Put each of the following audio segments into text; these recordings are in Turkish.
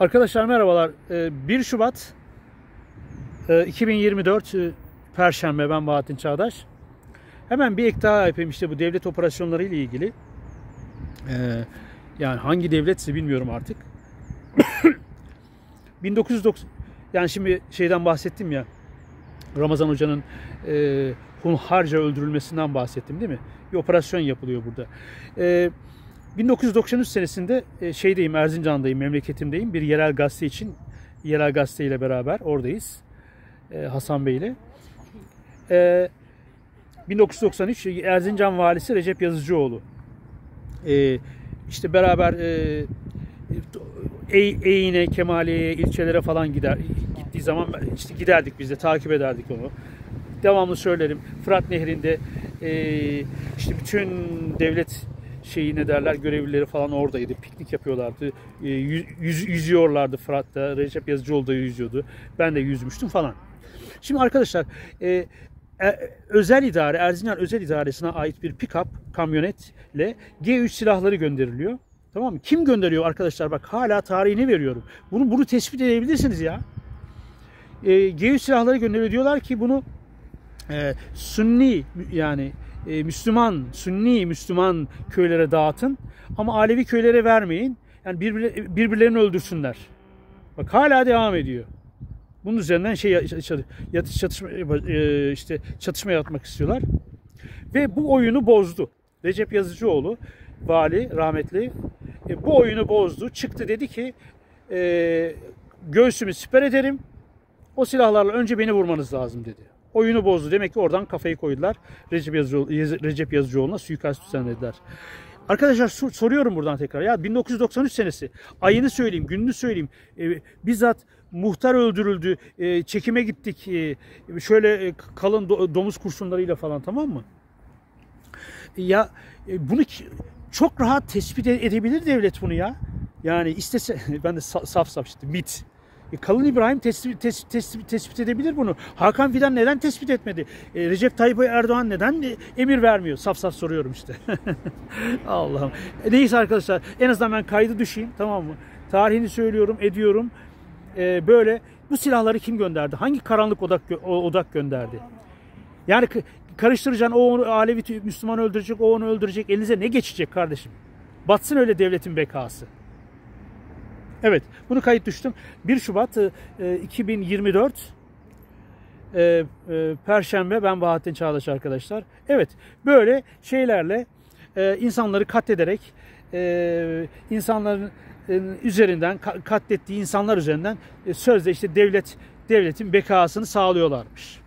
Arkadaşlar merhabalar. Ee, 1 Şubat e, 2024 e, Perşembe ben Bahattin Çağdaş. Hemen bir ek daha yapayım işte bu devlet operasyonları ile ilgili. Ee, yani hangi devletse bilmiyorum artık. 1990 yani şimdi şeyden bahsettim ya Ramazan Hoca'nın e, hunharca öldürülmesinden bahsettim değil mi? Bir operasyon yapılıyor burada. E, 1993 senesinde e, şeydeyim Erzincan'dayım, memleketimdeyim. Bir yerel gazete için yerel gazete ile beraber oradayız. E, Hasan Bey ile. E, 1993 Erzincan valisi Recep Yazıcıoğlu. E, işte beraber e, Eğine, Kemaliye'ye, ilçelere falan gider gittiği zaman işte giderdik biz de takip ederdik onu. Devamlı söylerim. Fırat Nehri'nde e, işte bütün devlet şeyi ne derler görevlileri falan oradaydı. Piknik yapıyorlardı. E, yüz, yüzüyorlardı Fırat'ta. Recep Yazıcıoğlu da yüzüyordu. Ben de yüzmüştüm falan. Şimdi arkadaşlar e, e, özel idare, Erzincan Özel İdaresi'ne ait bir pick-up kamyonetle G3 silahları gönderiliyor. Tamam mı? Kim gönderiyor arkadaşlar? Bak hala tarihini veriyorum. Bunu bunu tespit edebilirsiniz ya. E, G3 silahları gönderiyor. Diyorlar ki bunu e, Sunni yani e, Müslüman, Sünni Müslüman köylere dağıtın. Ama Alevi köylere vermeyin. Yani birbir, birbirlerini öldürsünler. Bak hala devam ediyor. Bunun üzerinden şey çatışma e, işte çatışma yaratmak istiyorlar. Ve bu oyunu bozdu. Recep Yazıcıoğlu vali rahmetli e, bu oyunu bozdu. Çıktı dedi ki e, göğsümü siper ederim. O silahlarla önce beni vurmanız lazım dedi oyunu bozdu. Demek ki oradan kafayı koydular. Recep, Yazıcıoğlu, Recep Yazıcıoğlu'na suikast düzenlediler. Arkadaşlar soruyorum buradan tekrar. Ya 1993 senesi. Ayını söyleyeyim, gününü söyleyeyim. Ee, bizzat muhtar öldürüldü. Ee, çekime gittik. Ee, şöyle e, kalın do, domuz kurşunlarıyla falan tamam mı? Ya e, bunu çok rahat tespit edebilir devlet bunu ya. Yani istese ben de saf saf işte mit. E, Kalın İbrahim tespit, tespit, tespit, tespit edebilir bunu. Hakan Fidan neden tespit etmedi? E, Recep Tayyip Erdoğan neden e, emir vermiyor? Saf saf soruyorum işte. Allah'ım. E, neyse arkadaşlar en azından ben kaydı düşeyim tamam mı? Tarihini söylüyorum, ediyorum. E, böyle bu silahları kim gönderdi? Hangi karanlık odak odak gönderdi? Yani karıştıracaksın o onu Alevi Müslüman öldürecek, o onu öldürecek. Elinize ne geçecek kardeşim? Batsın öyle devletin bekası. Evet, bunu kayıt düştüm. 1 Şubat e, 2024 e, e, Perşembe ben Bahattin Çağdaş arkadaşlar. Evet, böyle şeylerle e, insanları katlederek e, insanların e, üzerinden katlettiği insanlar üzerinden e, sözde işte devlet devletin bekasını sağlıyorlarmış.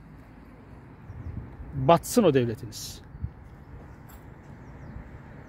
Batsın o devletiniz.